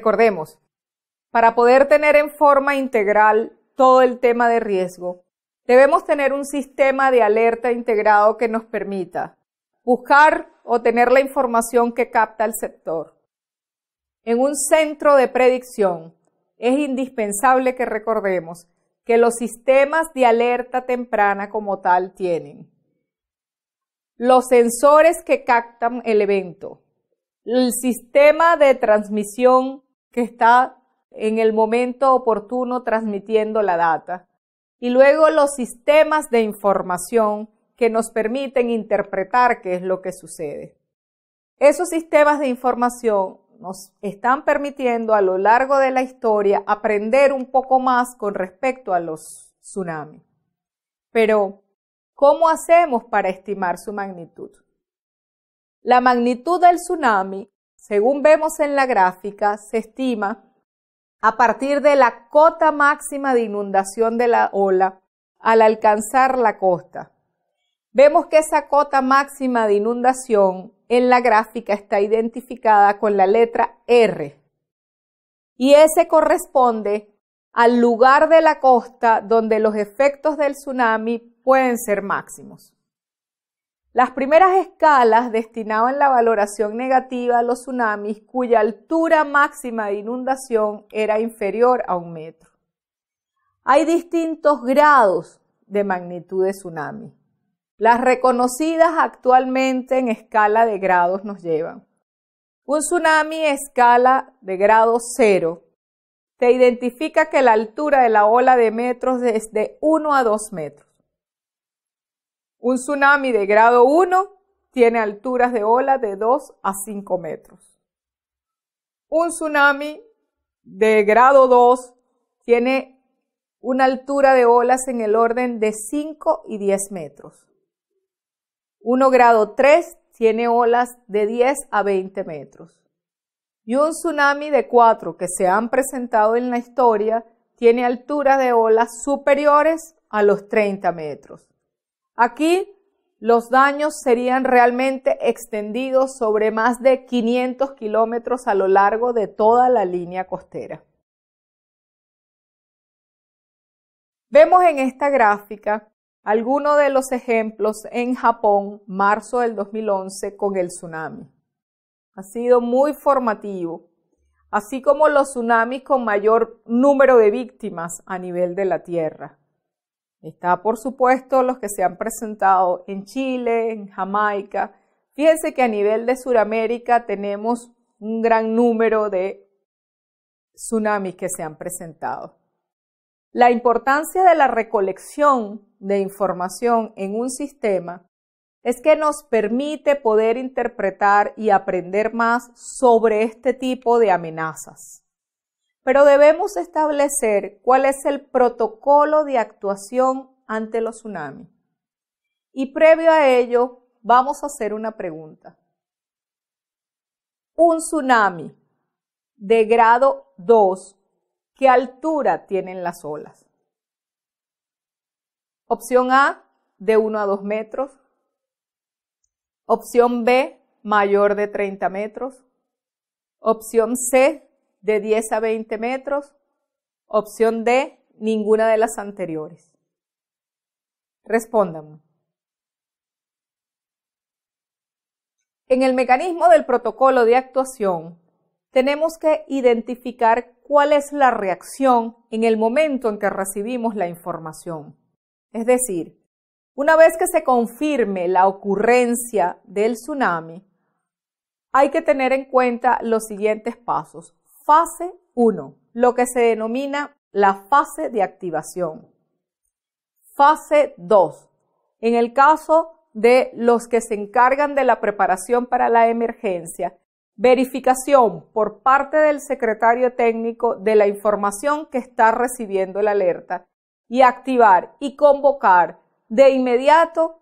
Recordemos, para poder tener en forma integral todo el tema de riesgo, debemos tener un sistema de alerta integrado que nos permita buscar o tener la información que capta el sector. En un centro de predicción es indispensable que recordemos que los sistemas de alerta temprana como tal tienen los sensores que captan el evento, el sistema de transmisión que está en el momento oportuno transmitiendo la data y luego los sistemas de información que nos permiten interpretar qué es lo que sucede. Esos sistemas de información nos están permitiendo a lo largo de la historia aprender un poco más con respecto a los tsunamis. Pero, ¿cómo hacemos para estimar su magnitud? La magnitud del tsunami, según vemos en la gráfica, se estima a partir de la cota máxima de inundación de la ola al alcanzar la costa. Vemos que esa cota máxima de inundación en la gráfica está identificada con la letra R y ese corresponde al lugar de la costa donde los efectos del tsunami pueden ser máximos. Las primeras escalas destinaban la valoración negativa a los tsunamis cuya altura máxima de inundación era inferior a un metro. Hay distintos grados de magnitud de tsunami. Las reconocidas actualmente en escala de grados nos llevan. Un tsunami escala de grado cero te identifica que la altura de la ola de metros es de 1 a 2 metros. Un tsunami de grado 1 tiene alturas de ola de 2 a 5 metros. Un tsunami de grado 2 tiene una altura de olas en el orden de 5 y 10 metros. 1 grado 3 tiene olas de 10 a 20 metros. Y un tsunami de 4 que se han presentado en la historia tiene alturas de olas superiores a los 30 metros. Aquí los daños serían realmente extendidos sobre más de 500 kilómetros a lo largo de toda la línea costera. Vemos en esta gráfica algunos de los ejemplos en Japón, marzo del 2011, con el tsunami. Ha sido muy formativo, así como los tsunamis con mayor número de víctimas a nivel de la Tierra. Está, por supuesto, los que se han presentado en Chile, en Jamaica. Fíjense que a nivel de Sudamérica tenemos un gran número de tsunamis que se han presentado. La importancia de la recolección de información en un sistema es que nos permite poder interpretar y aprender más sobre este tipo de amenazas. Pero debemos establecer cuál es el protocolo de actuación ante los tsunamis. Y previo a ello, vamos a hacer una pregunta. Un tsunami de grado 2, ¿qué altura tienen las olas? Opción A, de 1 a 2 metros. Opción B, mayor de 30 metros. Opción C, de 10 a 20 metros. Opción D, ninguna de las anteriores. Respondan. En el mecanismo del protocolo de actuación, tenemos que identificar cuál es la reacción en el momento en que recibimos la información. Es decir, una vez que se confirme la ocurrencia del tsunami, hay que tener en cuenta los siguientes pasos. Fase 1, lo que se denomina la fase de activación. Fase 2, en el caso de los que se encargan de la preparación para la emergencia, verificación por parte del secretario técnico de la información que está recibiendo la alerta y activar y convocar de inmediato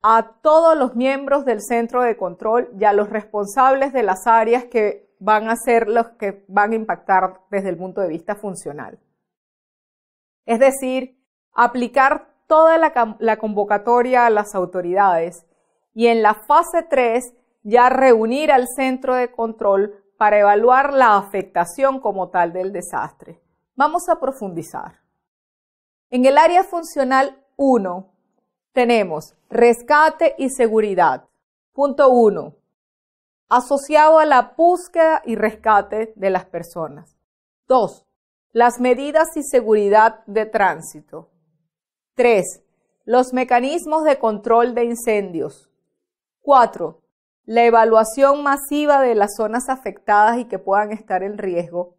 a todos los miembros del centro de control y a los responsables de las áreas que van a ser los que van a impactar desde el punto de vista funcional. Es decir, aplicar toda la, convocatoria a las autoridades y en la fase 3 ya reunir al centro de control para evaluar la afectación como tal del desastre. Vamos a profundizar. En el área funcional 1 tenemos rescate y seguridad. Punto 1. Asociado a la búsqueda y rescate de las personas. 2. Las medidas y seguridad de tránsito. 3. Los mecanismos de control de incendios. 4. La evaluación masiva de las zonas afectadas y que puedan estar en riesgo.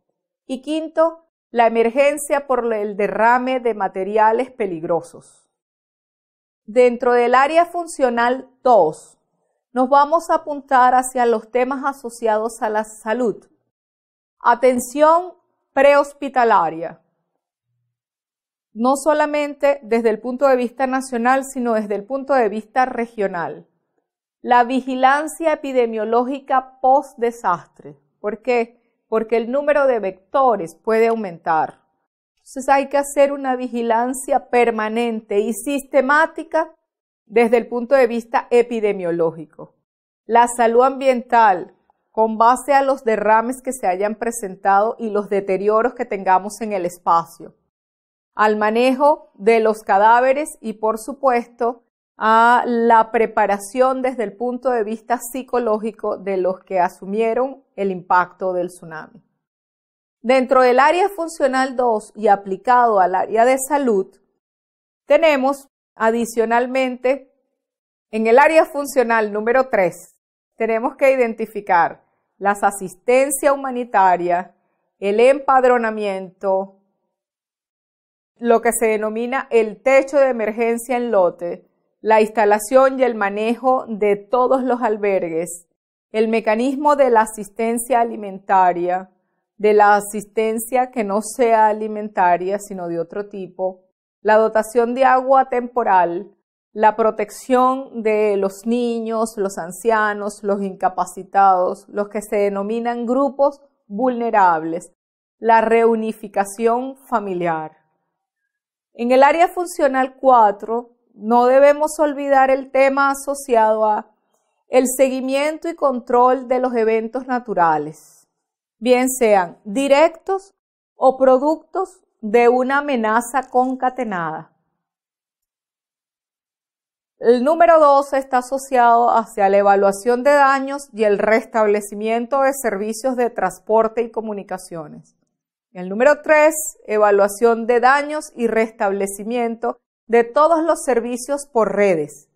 Y quinto, la emergencia por el derrame de materiales peligrosos. Dentro del área funcional 2, nos vamos a apuntar hacia los temas asociados a la salud. Atención prehospitalaria. No solamente desde el punto de vista nacional, sino desde el punto de vista regional. La vigilancia epidemiológica post-desastre. ¿Por qué? porque el número de vectores puede aumentar. Entonces hay que hacer una vigilancia permanente y sistemática desde el punto de vista epidemiológico. La salud ambiental, con base a los derrames que se hayan presentado y los deterioros que tengamos en el espacio. Al manejo de los cadáveres y, por supuesto, a la preparación desde el punto de vista psicológico de los que asumieron el impacto del tsunami. Dentro del área funcional 2 y aplicado al área de salud, tenemos adicionalmente en el área funcional número 3, tenemos que identificar las asistencia humanitaria, el empadronamiento, lo que se denomina el techo de emergencia en lote, la instalación y el manejo de todos los albergues, el mecanismo de la asistencia alimentaria, de la asistencia que no sea alimentaria, sino de otro tipo, la dotación de agua temporal, la protección de los niños, los ancianos, los incapacitados, los que se denominan grupos vulnerables, la reunificación familiar. En el área funcional 4 no debemos olvidar el tema asociado a el seguimiento y control de los eventos naturales, bien sean directos o productos de una amenaza concatenada. El número dos está asociado hacia la evaluación de daños y el restablecimiento de servicios de transporte y comunicaciones. El número tres, evaluación de daños y restablecimiento de todos los servicios por redes,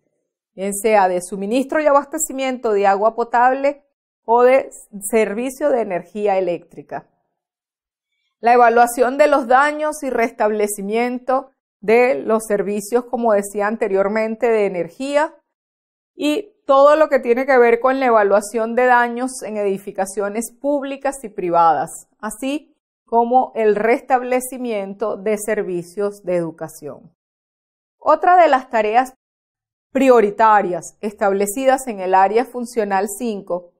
bien sea de suministro y abastecimiento de agua potable o de servicio de energía eléctrica. La evaluación de los daños y restablecimiento de los servicios, como decía anteriormente, de energía y todo lo que tiene que ver con la evaluación de daños en edificaciones públicas y privadas, así como el restablecimiento de servicios de educación. Otra de las tareas prioritarias establecidas en el área funcional 5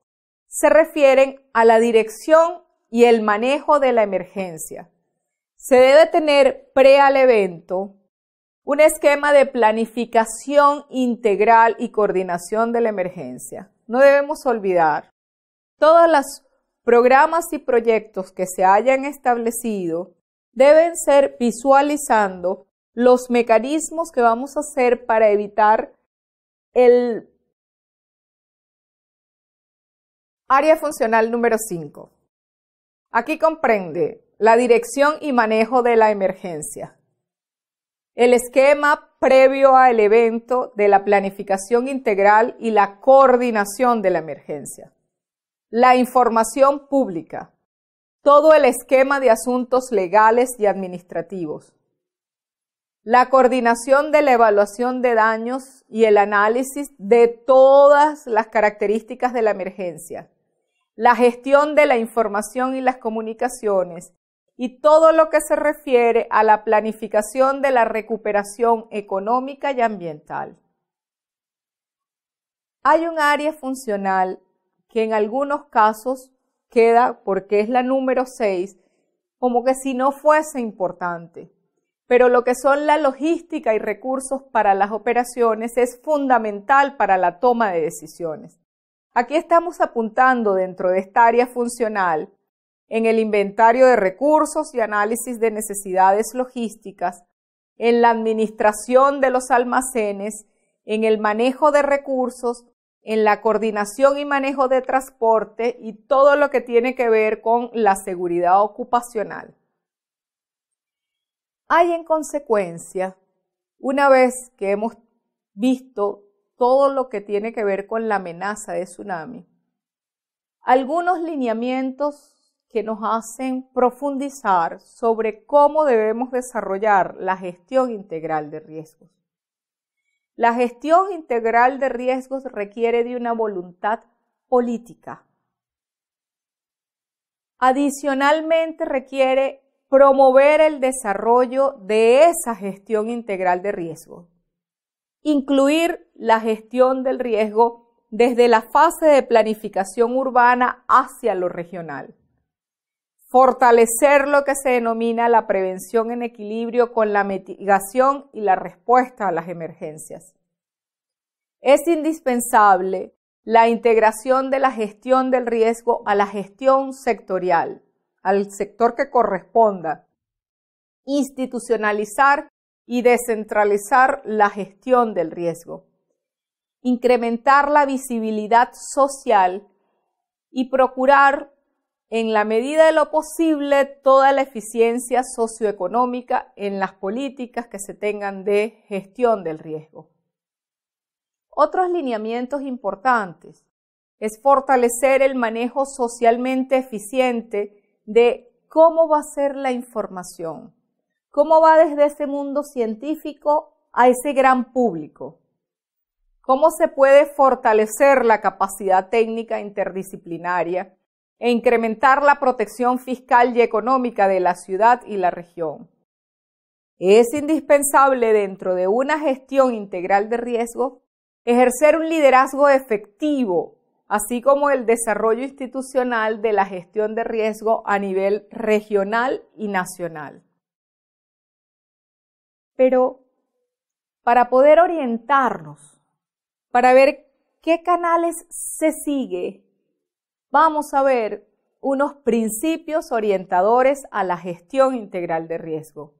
se refieren a la dirección y el manejo de la emergencia. Se debe tener pre al evento un esquema de planificación integral y coordinación de la emergencia. No debemos olvidar todos los programas y proyectos que se hayan establecido deben ser visualizando los mecanismos que vamos a hacer para evitar el área funcional número 5. Aquí comprende la dirección y manejo de la emergencia, el esquema previo al evento de la planificación integral y la coordinación de la emergencia, la información pública, todo el esquema de asuntos legales y administrativos, la coordinación de la evaluación de daños y el análisis de todas las características de la emergencia, la gestión de la información y las comunicaciones y todo lo que se refiere a la planificación de la recuperación económica y ambiental. Hay un área funcional que en algunos casos queda, porque es la número 6, como que si no fuese importante pero lo que son la logística y recursos para las operaciones es fundamental para la toma de decisiones. Aquí estamos apuntando dentro de esta área funcional en el inventario de recursos y análisis de necesidades logísticas, en la administración de los almacenes, en el manejo de recursos, en la coordinación y manejo de transporte y todo lo que tiene que ver con la seguridad ocupacional. Hay en consecuencia, una vez que hemos visto todo lo que tiene que ver con la amenaza de tsunami. Algunos lineamientos que nos hacen profundizar sobre cómo debemos desarrollar la gestión integral de riesgos. La gestión integral de riesgos requiere de una voluntad política. Adicionalmente requiere promover el desarrollo de esa gestión integral de riesgos incluir la gestión del riesgo desde la fase de planificación urbana hacia lo regional. Fortalecer lo que se denomina la prevención en equilibrio con la mitigación y la respuesta a las emergencias. Es indispensable la integración de la gestión del riesgo a la gestión sectorial, al sector que corresponda, institucionalizar y descentralizar la gestión del riesgo, incrementar la visibilidad social y procurar, en la medida de lo posible, toda la eficiencia socioeconómica en las políticas que se tengan de gestión del riesgo. Otros lineamientos importantes es fortalecer el manejo socialmente eficiente de cómo va a ser la información, ¿Cómo va desde ese mundo científico a ese gran público? ¿Cómo se puede fortalecer la capacidad técnica interdisciplinaria e incrementar la protección fiscal y económica de la ciudad y la región? Es indispensable dentro de una gestión integral de riesgo ejercer un liderazgo efectivo, así como el desarrollo institucional de la gestión de riesgo a nivel regional y nacional. Pero para poder orientarnos, para ver qué canales se sigue, vamos a ver unos principios orientadores a la gestión integral de riesgo.